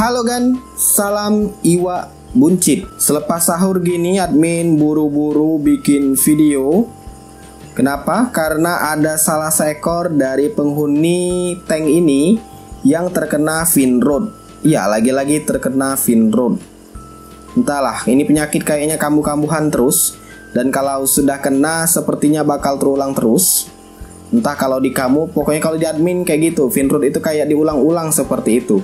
Halo Gan, salam Iwa Buncit. Selepas sahur gini admin buru-buru bikin video. Kenapa? Karena ada salah seekor dari penghuni tank ini yang terkena Finroad. Ya, lagi-lagi terkena Finroad. Entahlah, ini penyakit kayaknya kambuh-kambuhan terus dan kalau sudah kena sepertinya bakal terulang terus. Entah kalau di kamu, pokoknya kalau di admin kayak gitu, Finroad itu kayak diulang-ulang seperti itu.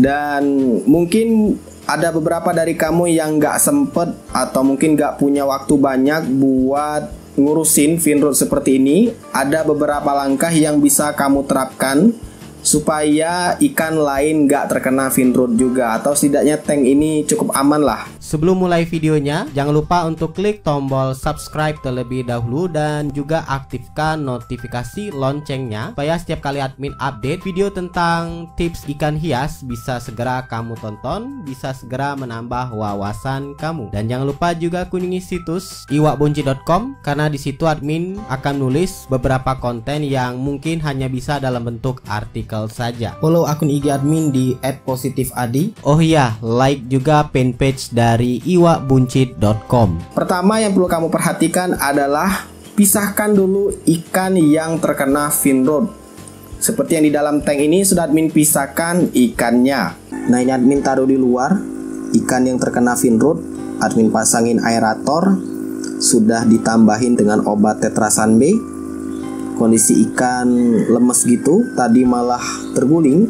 Dan mungkin ada beberapa dari kamu yang nggak sempet atau mungkin nggak punya waktu banyak buat ngurusin Finroad seperti ini. Ada beberapa langkah yang bisa kamu terapkan supaya ikan lain nggak terkena finroad juga atau setidaknya tank ini cukup aman lah. Sebelum mulai videonya, jangan lupa untuk klik tombol subscribe terlebih dahulu dan juga aktifkan notifikasi loncengnya supaya setiap kali admin update video tentang tips ikan hias bisa segera kamu tonton, bisa segera menambah wawasan kamu. Dan jangan lupa juga kunjungi situs iwakbunci.com karena di situ admin akan nulis beberapa konten yang mungkin hanya bisa dalam bentuk artikel saja. Follow akun IG admin di @positifadi. Oh iya, like juga fanpage dari iwakbuncit.com. Pertama yang perlu kamu perhatikan adalah pisahkan dulu ikan yang terkena finrod. Seperti yang di dalam tank ini sudah admin pisahkan ikannya. Nah ini admin taruh di luar ikan yang terkena finrod. Admin pasangin aerator. Sudah ditambahin dengan obat tetrasan B. Kondisi ikan lemes gitu. Tadi malah terguling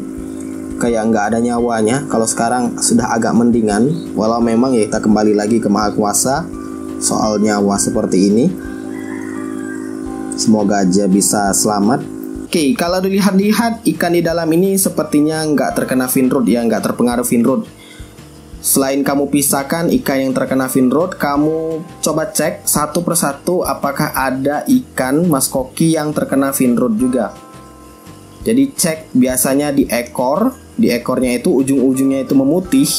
kayak nggak ada nyawanya kalau sekarang sudah agak mendingan walau memang ya kita kembali lagi ke maha kuasa soal nyawa seperti ini semoga aja bisa selamat Oke, kalau dilihat-lihat ikan di dalam ini sepertinya nggak terkena finrod ya, nggak terpengaruh finrod. Selain kamu pisahkan ikan yang terkena finrod, kamu coba cek satu persatu apakah ada ikan maskoki yang terkena finrod juga. Jadi cek biasanya di ekor di ekornya itu ujung-ujungnya itu memutih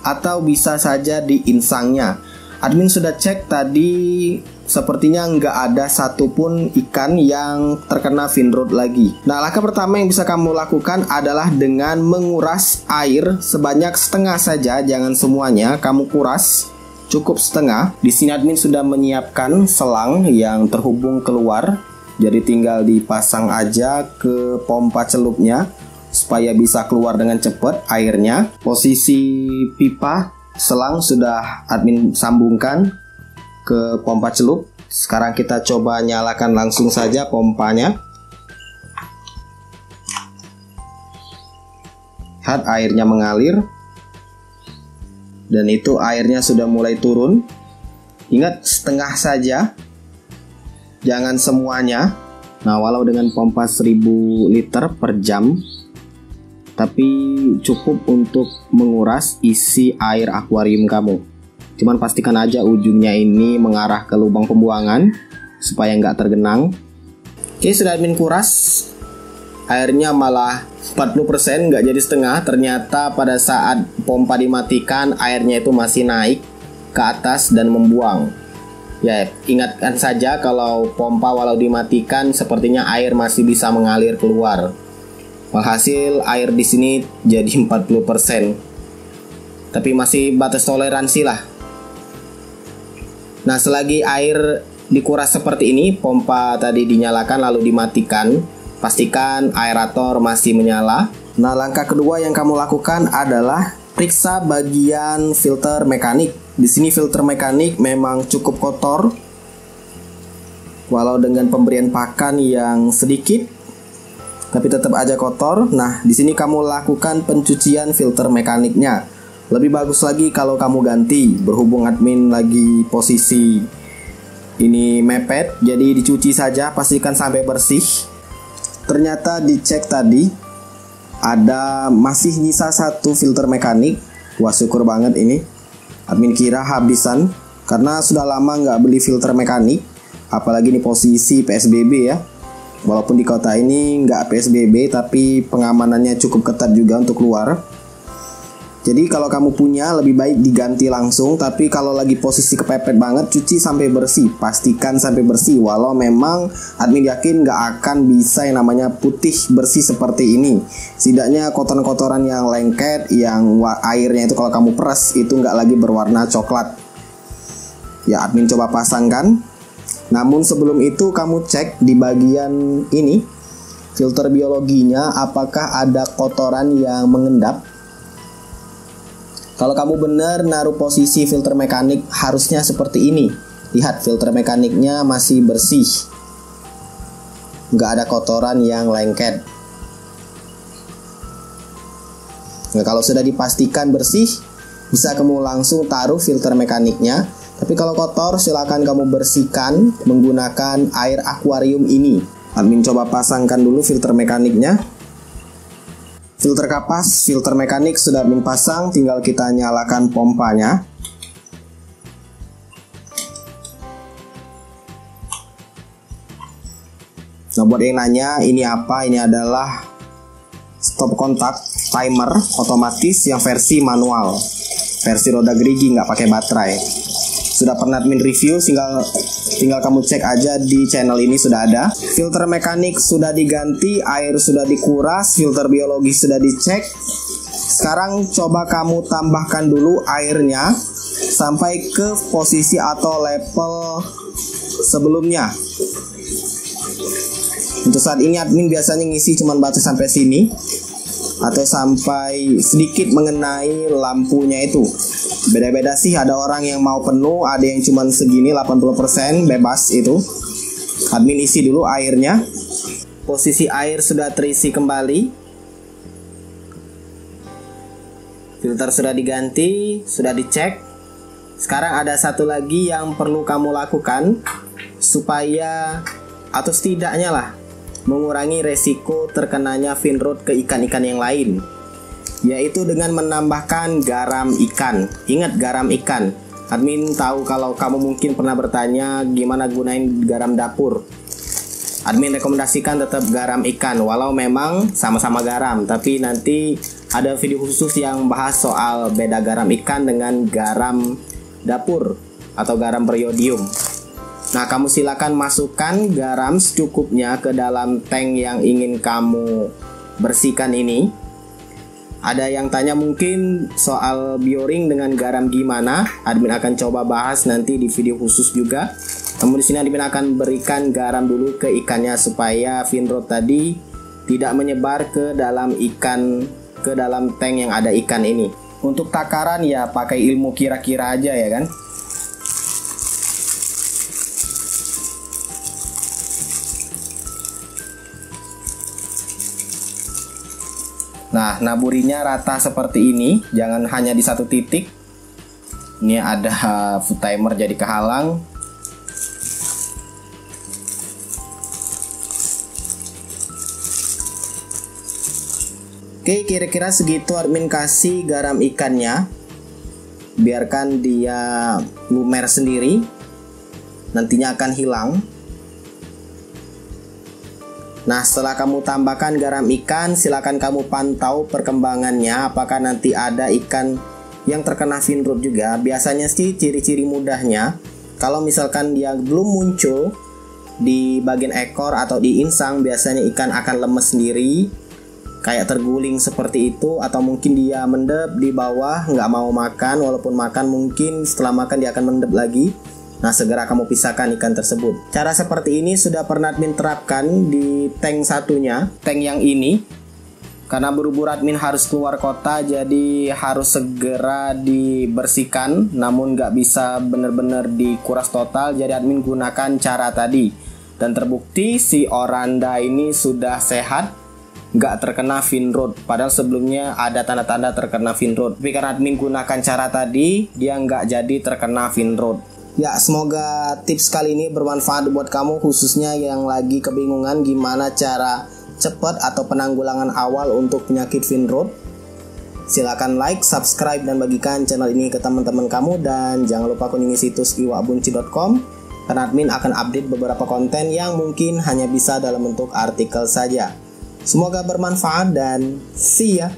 atau bisa saja di insangnya. Admin sudah cek tadi sepertinya nggak ada satupun ikan yang terkena finrod lagi. Nah, langkah pertama yang bisa kamu lakukan adalah dengan menguras air sebanyak setengah saja, jangan semuanya. Kamu kuras cukup setengah. Di sini admin sudah menyiapkan selang yang terhubung keluar. Jadi tinggal dipasang aja ke pompa celupnya supaya bisa keluar dengan cepat airnya. Posisi pipa selang sudah admin sambungkan ke pompa celup. Sekarang kita coba nyalakan langsung saja pompanya. Lihat airnya mengalir. Dan itu airnya sudah mulai turun. Ingat setengah saja. Jangan semuanya. Nah, walau dengan pompa 1000 liter per jam, tapi cukup untuk menguras isi air akuarium kamu. Cuman pastikan aja ujungnya ini mengarah ke lubang pembuangan supaya nggak tergenang. Oke, sudah admin kuras. Airnya malah 40% nggak jadi setengah. Ternyata pada saat pompa dimatikan airnya itu masih naik ke atas dan membuang. Ya, ingatkan saja kalau pompa walau dimatikan sepertinya air masih bisa mengalir keluar. Walhasil air di sini jadi 40%. Tapi masih batas toleransi lah. Nah, selagi air dikuras seperti ini, pompa tadi dinyalakan lalu dimatikan. Pastikan aerator masih menyala. Nah, langkah kedua yang kamu lakukan adalah periksa bagian filter mekanik. Di sini filter mekanik memang cukup kotor. Walau dengan pemberian pakan yang sedikit, tapi tetap aja kotor. Nah, di sini kamu lakukan pencucian filter mekaniknya. Lebih bagus lagi kalau kamu ganti, berhubung admin lagi posisi ini mepet, jadi dicuci saja, pastikan sampai bersih. Ternyata dicek tadi ada masih nyisa satu filter mekanik. Wah syukur banget ini. Admin kira habisan karena sudah lama nggak beli filter mekanik. Apalagi ini posisi PSBB ya Walaupun di kota ini nggak PSBB tapi pengamanannya cukup ketat juga untuk keluar. Jadi kalau kamu punya lebih baik diganti langsung. Tapi kalau lagi posisi kepepet banget cuci sampai bersih. Pastikan sampai bersih. Walau memang admin yakin nggak akan bisa yang namanya putih bersih seperti ini. Setidaknya kotoran-kotoran yang lengket Yang airnya itu kalau kamu peras itu nggak lagi berwarna coklat. Ya admin coba pasangkan Namun sebelum itu kamu cek di bagian ini Filter biologinya apakah ada kotoran yang mengendap kalau kamu benar naruh posisi filter mekanik harusnya seperti ini. Lihat filter mekaniknya masih bersih. Nggak ada kotoran yang lengket. Nah, kalau sudah dipastikan bersih, bisa kamu langsung taruh filter mekaniknya. Tapi kalau kotor, silakan kamu bersihkan menggunakan air akuarium ini. Admin coba pasangkan dulu filter mekaniknya. Filter kapas, filter mekanik sudah admin pasang, tinggal kita nyalakan pompanya. Nah buat yang nanya ini apa? Ini adalah stop kontak timer otomatis yang versi manual, versi roda gerigi nggak pakai baterai. Sudah pernah admin review, tinggal tinggal kamu cek aja di channel ini sudah ada. Filter mekanik sudah diganti air sudah dikuras filter biologi sudah dicek. Sekarang coba kamu tambahkan dulu airnya sampai ke posisi atau level sebelumnya. Untuk saat ini admin biasanya ngisi cuma batu sampai sini atau sampai sedikit mengenai lampunya itu. Beda-beda sih ada orang yang mau penuh ada yang cuma segini 80% bebas itu. Admin isi dulu airnya. Posisi air sudah terisi kembali. Filter sudah diganti sudah dicek. Sekarang ada satu lagi yang perlu kamu lakukan supaya atau setidaknya lah mengurangi resiko terkenanya finrod ke ikan-ikan yang lain yaitu dengan menambahkan garam ikan. Ingat garam ikan. Admin tahu kalau kamu mungkin pernah bertanya gimana gunain garam dapur. Admin rekomendasikan tetap garam ikan walau memang sama-sama garam tapi nanti ada video khusus yang bahas soal beda garam ikan dengan garam dapur atau garam beriodium. Nah, kamu silakan masukkan garam secukupnya ke dalam tank yang ingin kamu bersihkan ini ada yang tanya mungkin soal bioring dengan garam gimana? Admin akan coba bahas nanti di video khusus juga. Namun di sini admin akan berikan garam dulu ke ikannya supaya finrod tadi tidak menyebar ke dalam ikan ke dalam tank yang ada ikan ini. Untuk takaran ya pakai ilmu kira-kira aja ya kan. Nah, naburinya rata seperti ini, jangan hanya di satu titik. Ini ada food timer jadi kehalang. Oke, kira-kira segitu admin kasih garam ikannya. Biarkan dia lumer sendiri. Nantinya akan hilang. Nah, setelah kamu tambahkan garam ikan, silakan kamu pantau perkembangannya apakah nanti ada ikan yang terkena finrod juga. Biasanya sih ciri-ciri mudahnya kalau misalkan dia belum muncul di bagian ekor atau di insang, biasanya ikan akan lemes sendiri kayak terguling seperti itu atau mungkin dia mendep di bawah nggak mau makan walaupun makan mungkin setelah makan dia akan mendep lagi Nah, segera kamu pisahkan ikan tersebut. Cara seperti ini sudah pernah admin terapkan di tank satunya, tank yang ini. Karena berhubung admin harus keluar kota, jadi harus segera dibersihkan. Namun nggak bisa benar-benar dikuras total, jadi admin gunakan cara tadi. Dan terbukti si Oranda ini sudah sehat, nggak terkena finrod. Padahal sebelumnya ada tanda-tanda terkena finrod. Tapi karena admin gunakan cara tadi, dia nggak jadi terkena finrod. Ya, semoga tips kali ini bermanfaat buat kamu khususnya yang lagi kebingungan gimana cara cepat atau penanggulangan awal untuk penyakit Finrod. Silahkan like, subscribe, dan bagikan channel ini ke teman-teman kamu dan jangan lupa kunjungi situs iwabunci.com karena admin akan update beberapa konten yang mungkin hanya bisa dalam bentuk artikel saja. Semoga bermanfaat dan see ya!